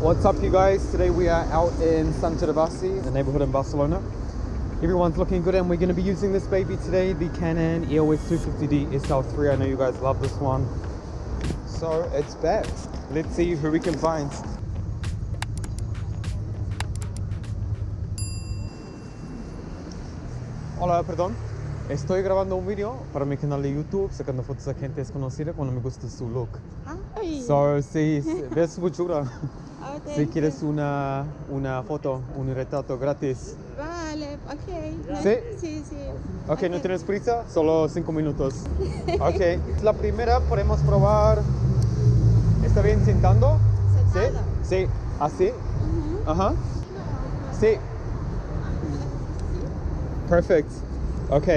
What's up, you guys? Today we are out in San Gervasi, the neighborhood in Barcelona. Everyone's looking good, and we're going to be using this baby today, the Canon EOS 250D SL3. I know you guys love this one. So it's back. Let's see who we can find. Hola, perdón. Estoy grabando un video para mi canal de YouTube, sacando fotos a gente desconocida cuando me gusta su look. Ay. So, sí, ves. Oh, Si quieres una, una foto, un retrato gratis. Vale, ok. ¿Sí? Sí, sí. Ok, ¿no tienes prisa? Solo cinco minutos. Ok, la primera podemos probar. ¿Está bien sentando? ¿Sí? Sentada. Sí, así. Ujú. Ajá. Sí. Perfect. Ok.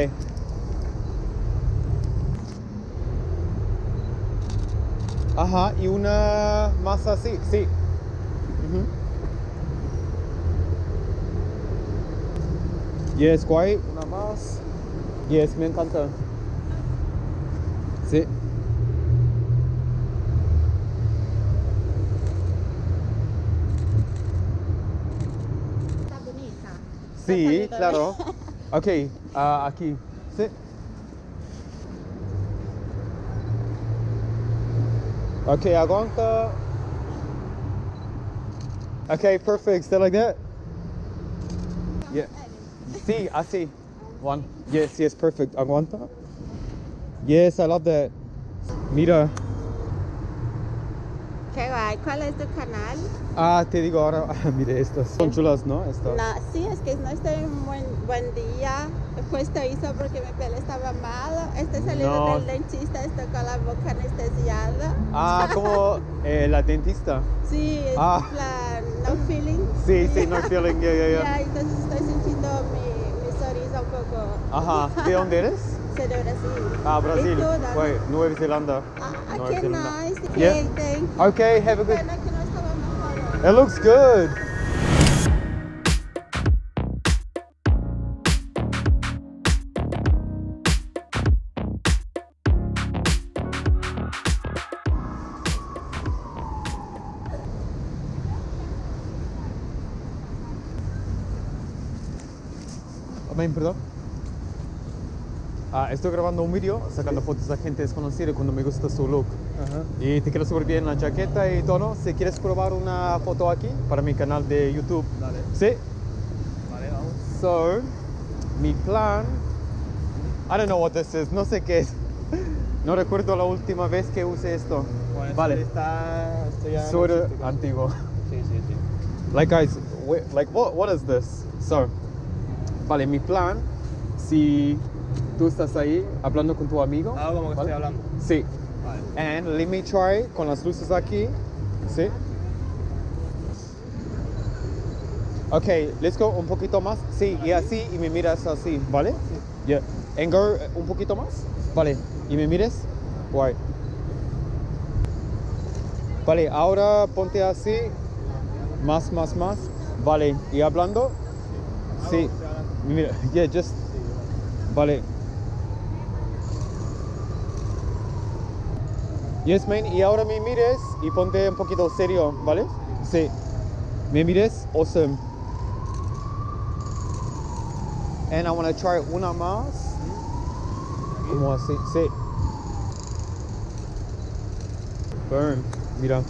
Ajá, y una más así, sí. Yes, guay. Una más. Yes, me encanta. Sí. Está bonita. Sí, bonita, claro. Ok, ah, aquí. Sí. Ok, aguanta. Okay, perfect. Stay like that. Yeah. Sí, así. One. Yes, yes, perfect. Aguanta. Yes, I love that. Mira. Qué guay. ¿Cuál es tu canal? Ah, te digo ahora. Mire, estas son chulas, ¿no? Estas. No, sí, es que no estoy en buen, buen día. Justo hizo porque mi pelo estaba malo. Estoy saliendo No. del dentista, estoy con la boca anestesiada. Ah, como eh, la dentista. Sí, es Ah. plan, no feeling. Sí, sí, no feeling, yeah, yeah, yeah. Ya, entonces estoy poco. Ajá. ¿De dónde eres? Soy de Brasil. Ah, Brasil. ¿Y tú, dónde? Wait, Nueva Zelanda. Ah, Nueva qué Zelanda. nice. Yeah. Okay, thank you. Okay, have a good. Pena que no estaba mejor. It looks good. Perdón. Ah, estoy grabando un vídeo sacando fotos a gente desconocida cuando me gusta su look. Ajá. Y te quiero subir bien la chaqueta y todo. Si quieres probar una foto aquí para mi canal de YouTube. Dale. Sí. Vale, vamos. So, mi plan. I don't know what this is. No sé qué es. No recuerdo la última vez que usé esto. Bueno, Vale. Está, Súper existe. antiguo. Sí, sí, sí. Like guys, wait, like what what is this? So, vale, mi plan. Si tú estás ahí hablando con tu amigo. Hago como que ¿vale? estoy hablando. Sí. Vale. And let me try con las luces aquí. ¿Sí? Ok, let's go un poquito más. Sí, y así, y me miras así, ¿vale? Yeah. And go un poquito más. Vale, y me mires. Guay. Vale, ahora ponte así. Más, más, más. Vale, y hablando. Sí. Mira, yeah, just. Vale. Yes, man. Y ahora me mires y ponte un poquito serio, ¿vale? Sí. Me mires, awesome. And I want to try una más. Como así, sí. Burn. Mira.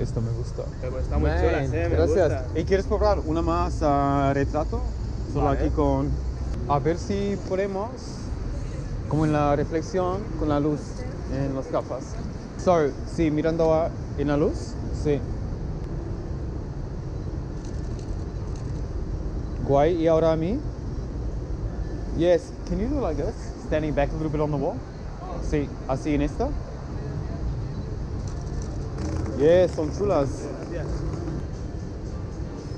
Esto me gusta. Pero está muy Man, chula, sí, me gracias. gusta. ¿Y quieres probar una más ah, retrato? Solo Vale. aquí con... A ver si podemos, como en la reflexión, con la luz en las gafas. So, sí, mirando a- en la luz. Sí. Guay. ¿Y ahora a mí? Yes. Can you do like this? Standing back a little bit on the wall. Sí. Así en esta. Yes, son chulas.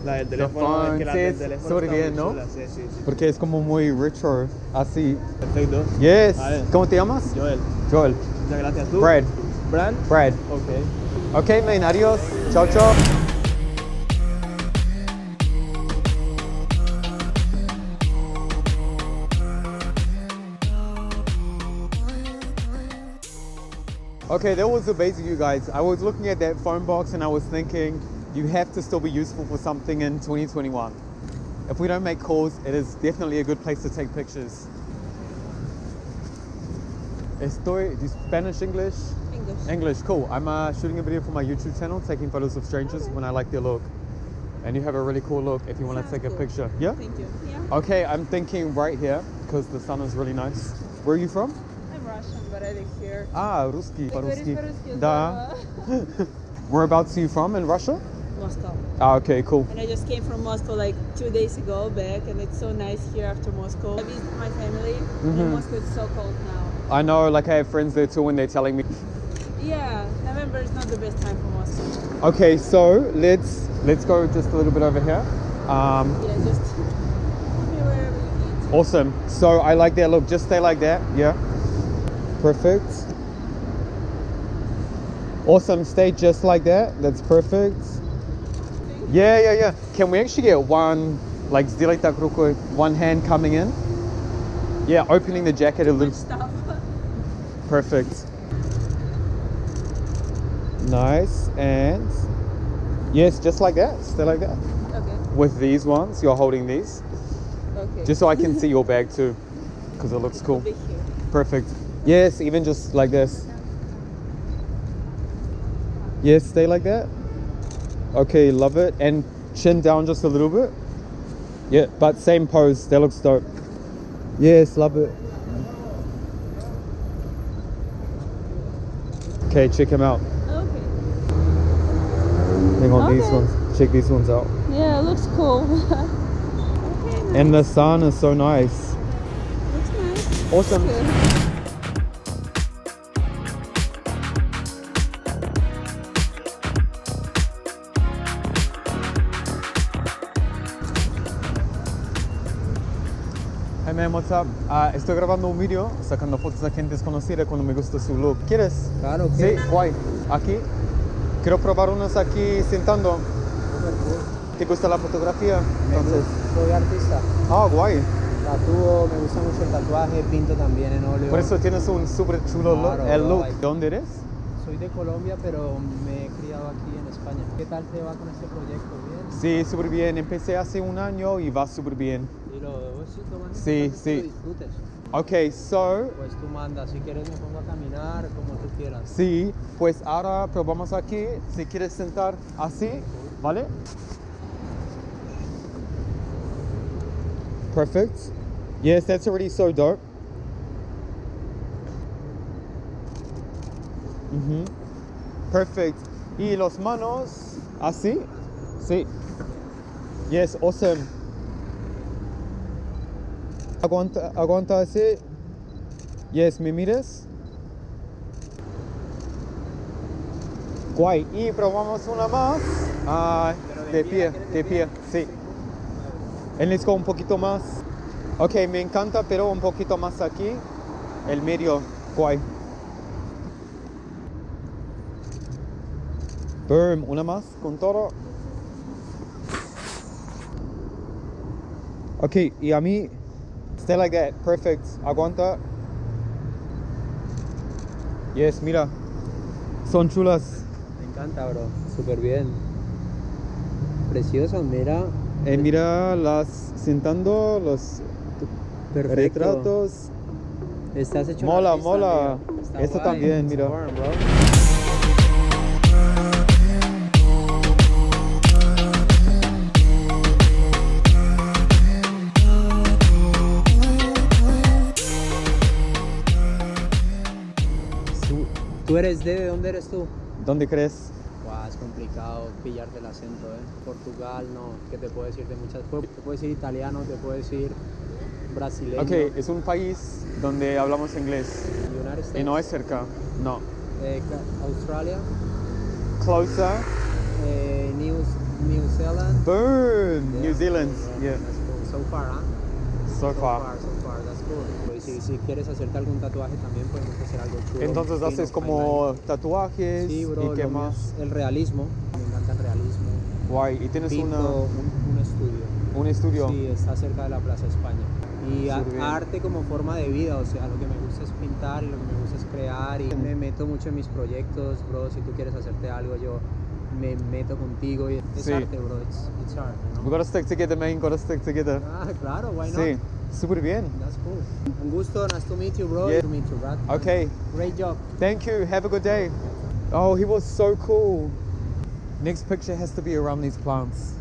La del teléfono, es que la del teléfono sobre está bien, ¿no? chula, Sí, sí, sí. Porque es como muy richer. Así. Perfecto. Yes. ¿Cómo te llamas? Joel, Joel. muchas gracias. ¿Tú? Brad. Brand. Brad. Ok. Ok, man. Adiós. Chao, chao. Okay, that was the basic, you guys. I was looking at that phone box and I was thinking you have to still be useful for something in 2021. If we don't make calls, it is definitely a good place to take pictures. Estoy, do Spanish, English? English. English, cool. I'm uh, shooting a video for my YouTube channel, taking photos of strangers okay. when I like their look. And you have a really cool look if you want to take cool. a picture. Yeah? Thank you. Yeah. Okay, I'm thinking right here because the sun is really nice. Where are you from? I'm Russian, but I live here. Ah, Ruski. Ruski. Da. Whereabouts are you from in Russia? Moscow. Ah, okay, cool. And I just came from Moscow like two days ago back, and it's so nice here after Moscow. I visited my family. Mhm. In Moscow, it's so cold now. I know, like I have friends there too, and they're telling me. Yeah, November is not the best time for Moscow. Okay, so let's let's go just a little bit over here. Um, Yeah, just wherever you need. awesome. So I like that look. Just stay like that. Yeah. Perfect. Awesome. Stay just like that. That's perfect. Yeah, yeah, yeah. Can we actually get one, like zdilita kruko, one hand coming in? Yeah, opening the jacket a little. Stuff. Perfect. Nice, and yes, just like that, stay like that. Okay. With these ones, you're holding these. Okay. Just so I can see your bag too, because it looks cool. Perfect. Yes, even just like this. Yes, stay like that. Okay, love it. And chin down just a little bit. Yeah, but same pose. That looks dope. Yes, love it. Okay, check him out. Okay. Hang on, these ones. Check these ones out. Yeah, it looks cool. okay. And the sun is so nice. looks nice. Awesome. Good. Hey man, what's up? Ah, estoy grabando un video sacando fotos a gente desconocida cuando me gusta su look. ¿Quieres? Claro, Sí, guay. Aquí. Quiero probar unos aquí sentando. ¿Te gusta la fotografía? Entonces. Soy artista. Ah, guay. Tatúo, me gusta mucho el tatuaje, pinto también en óleo. Por eso tienes un súper chulo look. Claro, El look. ¿De dónde eres? Soy de Colombia, pero me he criado aquí en España. ¿Qué tal te va con este proyecto? ¿Bien? Sí, súper bien. Empecé hace un año y va súper bien. Vos sí, Sí, disfrutes. Ok, so. Pues tú mandas, si quieres me pongo a caminar, como tú quieras. Sí, pues ahora probamos aquí. Si quieres sentar así, ¿vale? Perfect. Yes, that's already so dope. Mhm. Perfect. Y los manos así. Sí. Yes, awesome. Aguanta, aguanta así. Yes, ¿me miras? Guay. Y probamos una más. Ah, de pie, pie, ¿quieres de de pie, pie? sí. El disco un poquito más. Ok, me encanta, pero un poquito más aquí. El medio, guay. Boom, una más con todo. Ok, y a mí, stay like that, perfect. Aguanta. Yes, mira, son chulas. Me encanta, bro. Súper bien. Precioso, mira. Eh, mira las sentando los Perfecto. retratos. Estás hecho Mola, artista, mola. Esto también, mira. Warm, ¿Tú eres de, de dónde eres tú? ¿Dónde crees? Guau, es complicado pillarte el acento, ¿eh? Portugal, no, que te puedo decir de muchas... Te puedo decir italiano, te puedo decir brasileño. Ok, es un país donde hablamos inglés United States, y no es cerca. No. eh, Australia, Closer. eh, New, New Zealand. Boom. Yeah. New Zealand. Yeah. Cool. So far, ¿ah? So So far. far, so far, that's cool. Pues si, si quieres hacerte algún tatuaje también podemos hacer algo chulo. Entonces haces como tatuajes Sí, bro, y qué más. El realismo, me encanta el realismo. Guay. Y tienes Pinto una, un, un estudio. un estudio. Sí, está cerca de la Plaza España. Y a- arte como forma de vida, o sea, lo que me gusta es pintar y lo que me gusta es crear y me meto mucho en mis proyectos, bro. Si tú quieres hacerte algo, yo me meto contigo y es Sí. arte, bro. It's, it's art, you know? We gotta stick together, man. Gotta stick together. Ah, claro, why not? Sí, súper bien. That's cool. Un gusto, nice to meet you, bro. Yeah. Nice to meet you, Brad. Okay, Great job. thank you. Have a good day. Oh, he was so cool. Next picture has to be around these plants.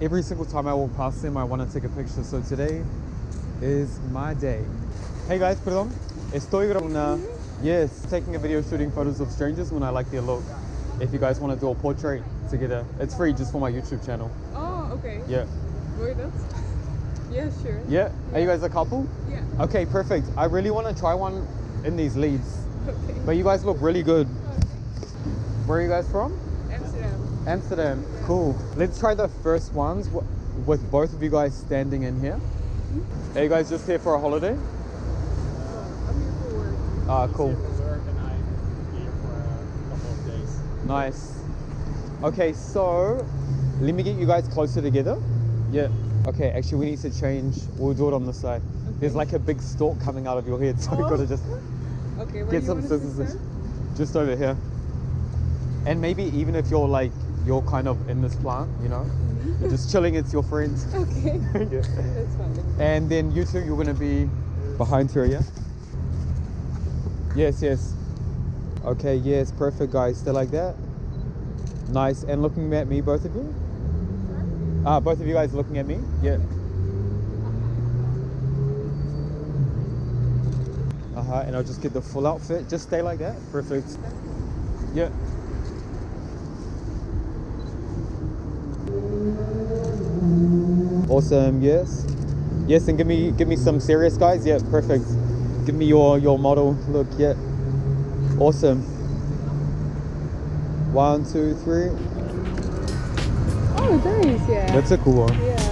Every single time I walk past them, I want to take a picture. So today is my day. Hey guys, perdón. Estoy grabando yes, taking a video shooting photos of strangers when I like their look. If you guys want to do a portrait together, it's free just for my YouTube channel. Oh, okay. Yeah. Wait, that's. Yeah, sure. Yeah. Are you guys a couple? Yeah. Okay, perfect. I really want to try one in these leads. Okay. But you guys look really good. Okay. Where are you guys from? Amsterdam. Amsterdam. Cool. Let's try the first ones with both of you guys standing in here. Are you guys just here for a holiday? I'm here for work. Ah, cool. work and I'm here for a couple of days. Nice. Okay, so let me get you guys closer together. Yeah. Okay, actually, we need to change. We'll do it on the side. There's like a big stalk coming out of your head, so we Oh. gotta just oh. Okay, get some want us to scissors. Just over here. And maybe even if you're like you're kind of in this plant, you know, mm-hmm. you're just chilling. It's your friends. Okay. yeah. That's fine. And then you two, you're gonna be behind her, yeah? Yes, yes. Okay, yes, perfect, guys. Stay like that. Nice. And looking at me, both of you? Ah, both of you guys looking at me? Yeah. Uh huh. And I'll just get the full outfit. Just stay like that. Perfect. Yeah. Awesome. Yes. Yes, and give me give me some serious guys. Yeah, perfect. Give me your your model look. Yeah. Awesome. One, two, three. Oh, nice. Yeah. That's a cool one. yeah.